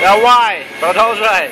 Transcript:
Давай, продолжай.